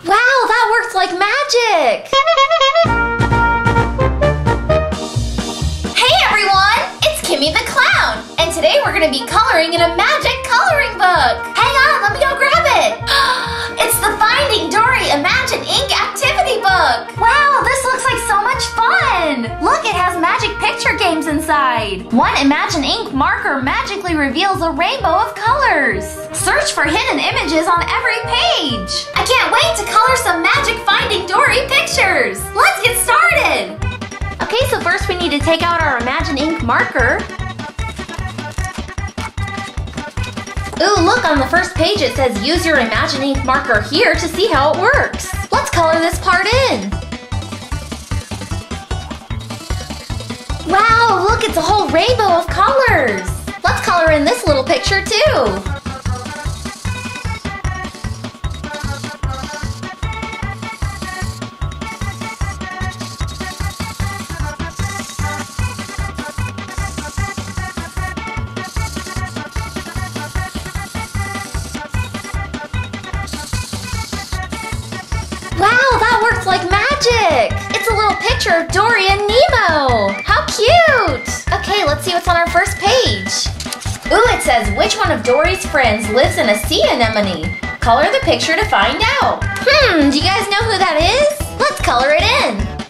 Wow, that works like magic! Hey everyone! It's Kimmi the Clown! And today we're gonna be coloring in a magic coloring book! Hang on, let me go grab it! it's the Finding Dory Imagine Ink activity book! Wow, this looks like so much fun! Look, it has magic picture games inside! One Imagine Ink marker magically reveals a rainbow of colors! Search for hidden images on every page! I can't wait to color some magic Finding Dory pictures! Let's get started! Okay, so first we need to take out our Imagine Ink marker. Ooh, look, on the first page it says use your Imagine Ink marker here to see how it works. Let's color this part in. Wow, look, it's a whole rainbow of colors. Let's color in this little picture too. Says, which one of Dory's friends lives in a sea anemone? Color the picture to find out. Hmm, do you guys know who that is? Let's color it in.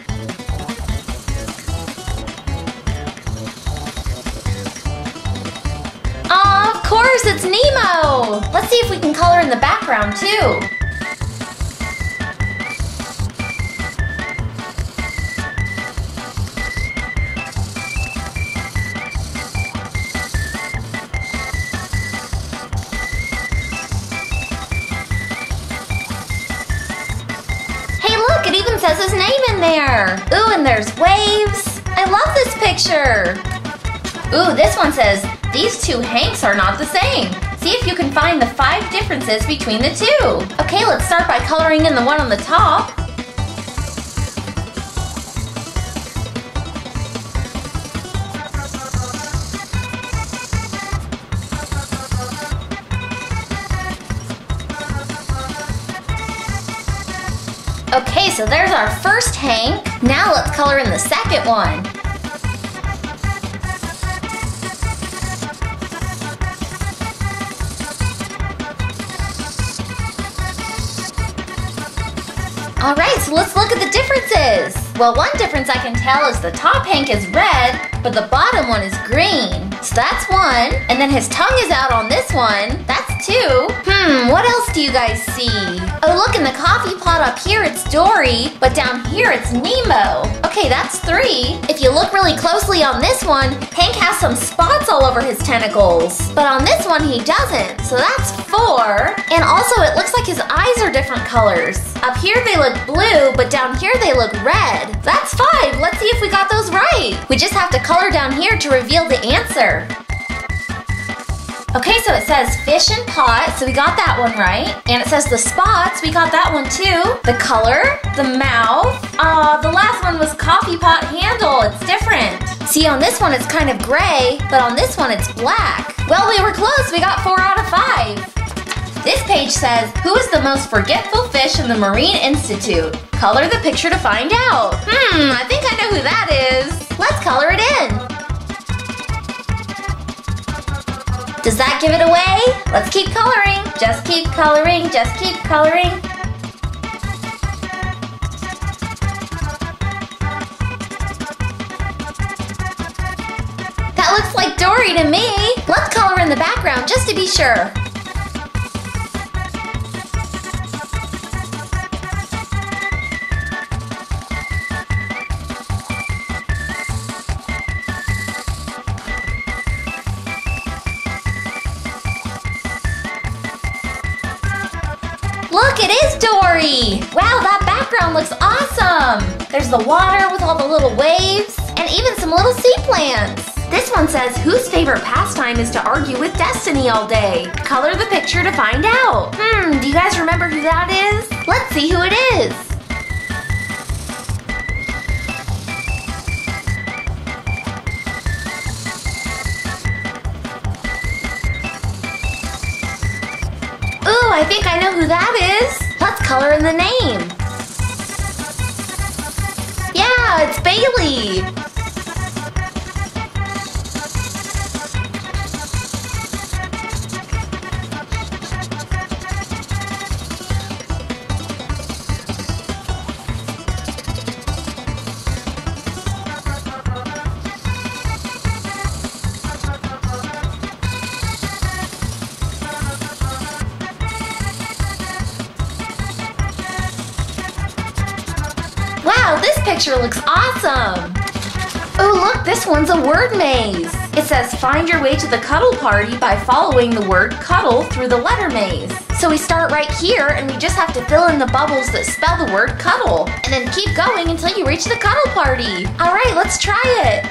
Of course, it's Nemo! Let's see if we can color in the background too. There. Ooh, and there's waves. I love this picture. Ooh, this one says, these two Hanks are not the same. See if you can find the five differences between the two. Okay, let's start by coloring in the one on the top. Okay, so there's our first Hank. Now let's color in the second one. All right, so let's look at the differences. Well, one difference I can tell is the top Hank is red, but the bottom one is green. So that's one. And then his tongue is out on this one. That's two. Hmm, what else do you guys see? Oh, look, in the coffee pot up here, it's Dory, but down here, it's Nemo. Okay, that's three. If you look really closely on this one, Hank has some spots all over his tentacles. But on this one, he doesn't. So that's four. And also, it looks his eyes are different colors. Up here, they look blue, but down here, they look red. That's five. Let's see if we got those right. We just have to color down here to reveal the answer. Okay, so it says fish and pot, so we got that one right. And it says the spots, we got that one too. The color, the mouth. Ah, the last one was coffee pot handle, it's different. See, on this one it's kind of gray, but on this one it's black. Well, we were page says, who is the most forgetful fish in the Marine Institute? Color the picture to find out. Hmm, I think I know who that is. Let's color it in. Does that give it away? Let's keep coloring. Just keep coloring, just keep coloring. That looks like Dory to me. Let's color in the background just to be sure. Wow, that background looks awesome! There's the water with all the little waves, and even some little sea plants. This one says, whose favorite pastime is to argue with Destiny all day? Color the picture to find out. Hmm, do you guys remember who that is? Let's see who it is. I think I know who that is. Let's color in the name. Yeah, it's Bailey. Wow, this picture looks awesome! Oh, look, this one's a word maze. It says, find your way to the cuddle party by following the word cuddle through the letter maze. So we start right here and we just have to fill in the bubbles that spell the word cuddle. And then keep going until you reach the cuddle party. All right, let's try it.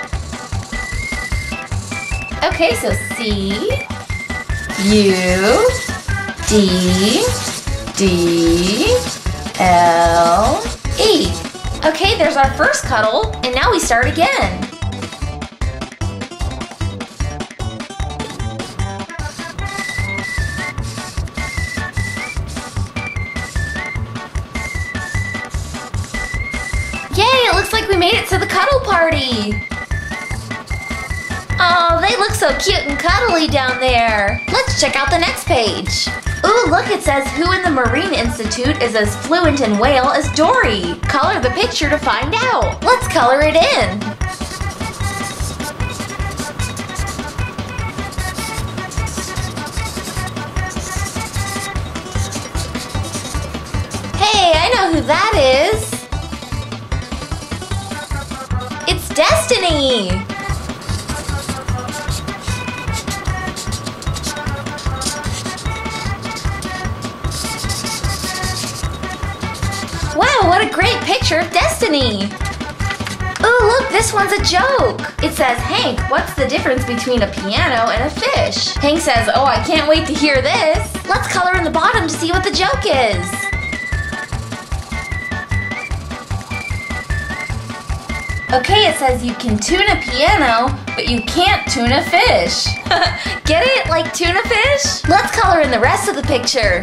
Okay, so C, U, D, D, L. Okay, there's our first cuddle, and now we start again. Yay, it looks like we made it to the cuddle party. Oh, they look so cute and cuddly down there. Let's check out the next page. Ooh, look, it says who in the Marine Institute is as fluent in whale as Dory. Color the picture to find out. Let's color it in. Hey, I know who that is. It's Destiny. Picture of Destiny! Ooh, look, this one's a joke! It says, Hank, what's the difference between a piano and a fish? Hank says, oh, I can't wait to hear this! Let's color in the bottom to see what the joke is! Okay, it says you can tune a piano, but you can't tune a fish. Get it? Like tuna fish? Let's color in the rest of the picture.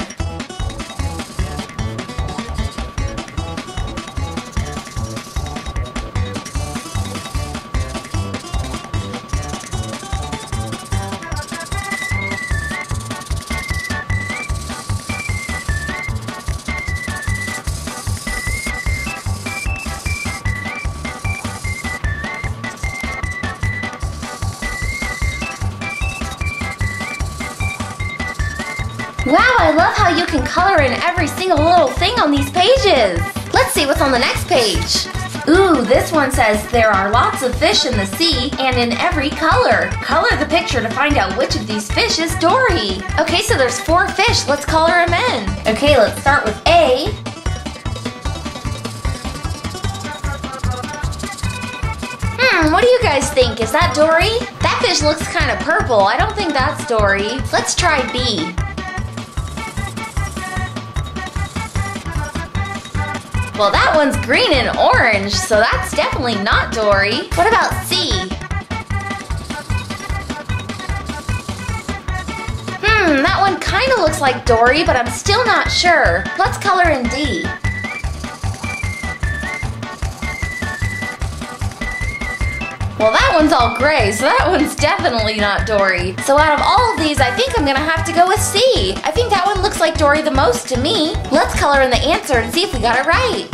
Wow, I love how you can color in every single little thing on these pages. Let's see what's on the next page. Ooh, this one says there are lots of fish in the sea and in every color. Color the picture to find out which of these fish is Dory. Okay, so there's four fish. Let's color them in. Okay, let's start with A. Hmm, what do you guys think? Is that Dory? That fish looks kind of purple. I don't think that's Dory. Let's try B. Well, that one's green and orange, so that's definitely not Dory. What about C? Hmm, that one kind of looks like Dory, but I'm still not sure. Let's color in D. Well, that one's all gray, so that one's definitely not Dory. So out of all of these, I think I'm gonna have to go with C. I think that one looks like Dory the most to me. Let's color in the answer and see if we got it right.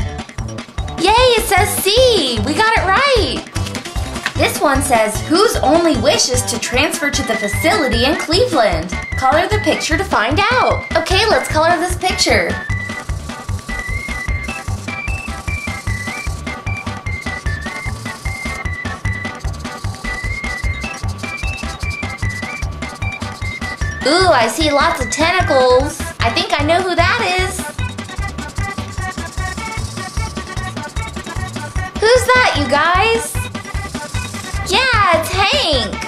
Yay, it says C! We got it right! This one says, whose only wish is to transfer to the facility in Cleveland? Color the picture to find out. Okay, let's color this picture. Ooh, I see lots of tentacles. I think I know who that is. Who's that, you guys? Yeah, it's Hank.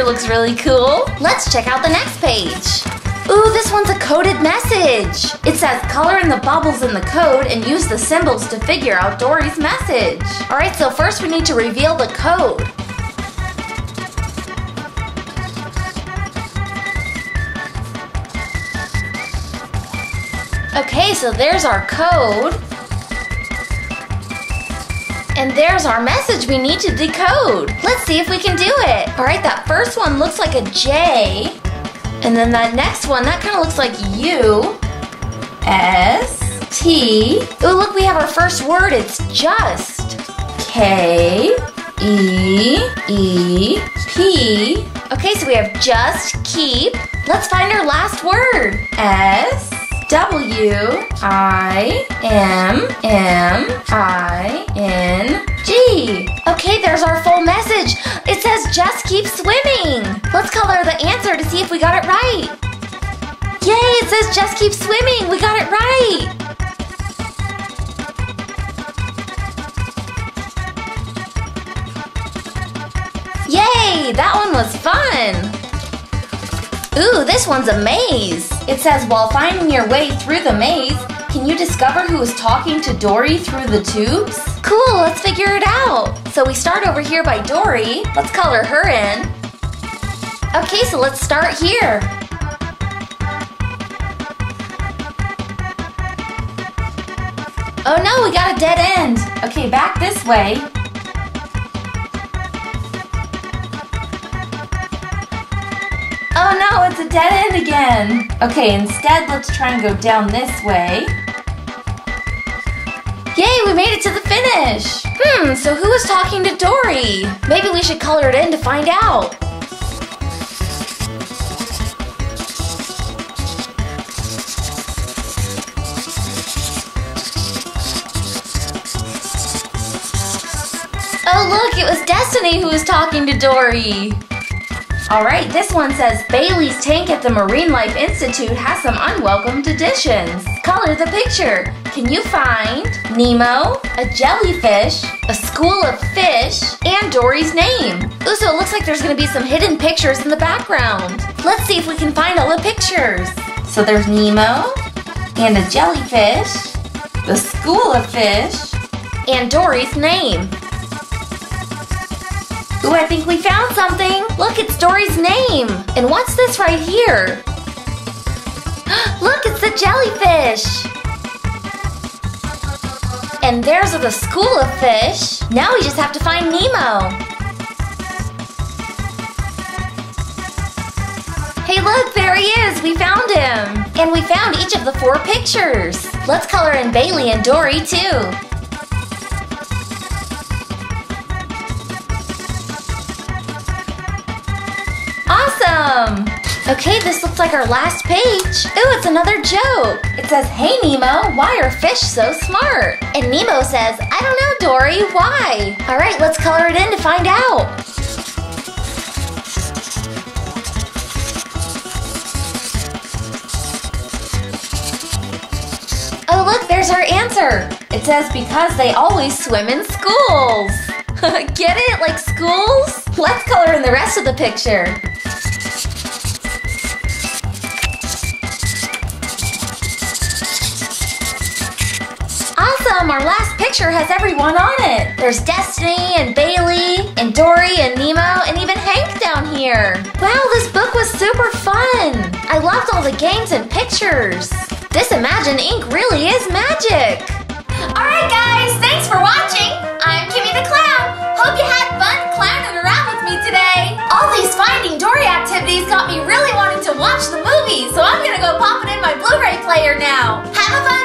Picture looks really cool. Let's check out the next page. Ooh, this one's a coded message. It says color in the bubbles in the code and use the symbols to figure out Dory's message. All right, so first we need to reveal the code. Okay, so there's our code. And there's our message we need to decode. Let's see if we can do it. All right, that first one looks like a J. And then that next one, that kind of looks like U, S, T. Oh, look, we have our first word. It's just. K, E, E, P. Okay, so we have just, keep. Let's find our last word. S, W I M M I N G. Okay, there's our full message. It says just keep swimming. Let's color the answer to see if we got it right. Yay, it says just keep swimming. We got it right. This one's a maze. It says, while finding your way through the maze, can you discover who is talking to Dory through the tubes? Cool, let's figure it out. So we start over here by Dory. Let's color her in. Okay, so let's start here. Oh no, we got a dead end. Okay, back this way. A dead end again. Okay, instead let's try and go down this way. Yay, we made it to the finish. Hmm, so who was talking to Dory? Maybe we should color it in to find out. Oh look, it was Destiny who was talking to Dory. All right, this one says Bailey's tank at the Marine Life Institute has some unwelcomed additions. Color the picture. Can you find Nemo, a jellyfish, a school of fish, and Dory's name? Ooh, so it looks like there's gonna be some hidden pictures in the background. Let's see if we can find all the pictures. So there's Nemo, and a jellyfish, the school of fish, and Dory's name. Ooh, I think we found something. Look, it's Dory's name. And what's this right here? Look, it's the jellyfish. And there's the school of fish. Now we just have to find Nemo. Hey look, there he is! We found him! And we found each of the four pictures! Let's color in Bailey and Dory too! Okay, this looks like our last page. Ooh, it's another joke. It says, Hey Nemo, why are fish so smart? And Nemo says, I don't know, Dory, why? All right, let's color it in to find out. Oh, look, there's our answer. It says because they always swim in schools. Get it? Like schools? Let's color in the rest of the picture. Our last picture has everyone on it. There's Destiny and Bailey and Dory and Nemo and even Hank down here. Wow, this book was super fun. I loved all the games and pictures. This Imagine Ink really is magic. Alright guys, thanks for watching. I'm Kimmi the Clown. Hope you had fun clowning around with me today. All these Finding Dory activities got me really wanting to watch the movie, so I'm gonna go pop it in my Blu-ray player now. Have a fun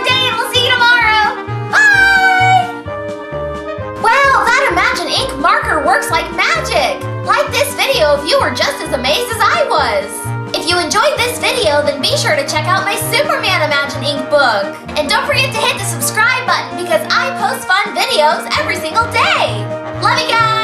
works like magic. Like this video if you were just as amazed as I was. If you enjoyed this video, then be sure to check out my Superman Imagine Ink book. And don't forget to hit the subscribe button because I post fun videos every single day. Love you guys!